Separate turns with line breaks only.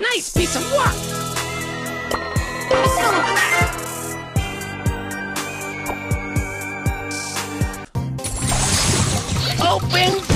Nice piece of work! Open